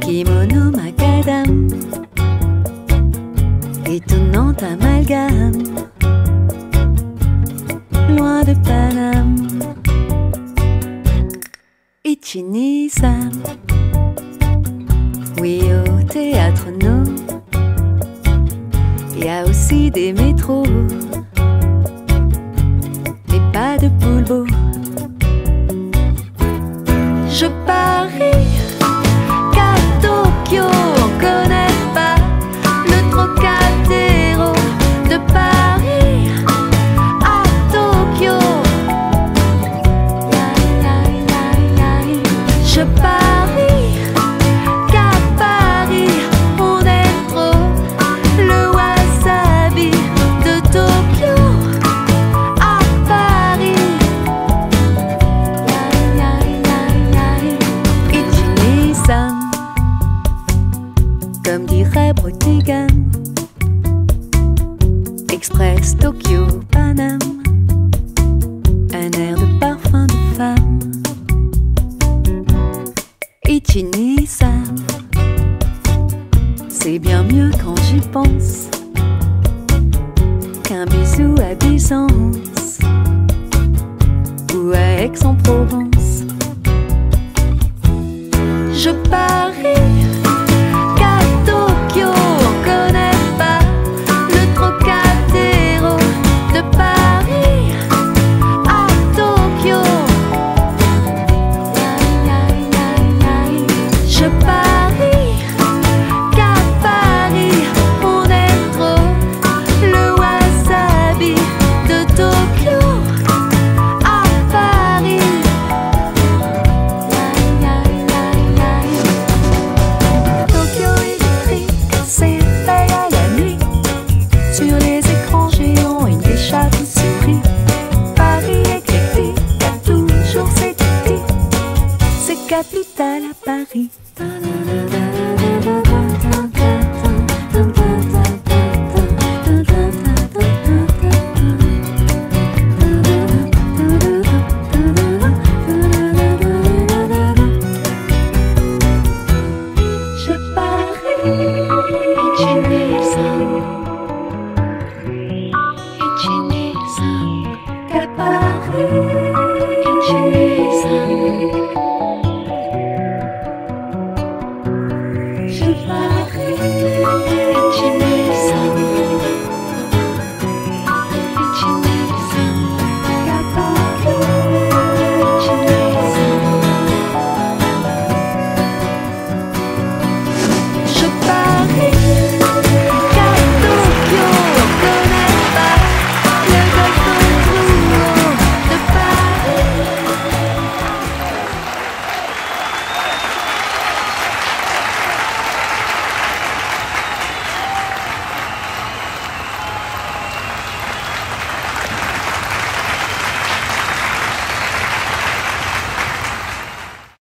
Kimono macadam Étonnant amalgame Loin de Paname Ichini-san Oui au théâtre no Il y a aussi des métros Express Tokyo Paname. Un air de parfum de femme. Ichini-san C'est bien mieux quand j'y pense Qu'un bisou à Byzance Ou à Aix-en-Provence capitale à Paris.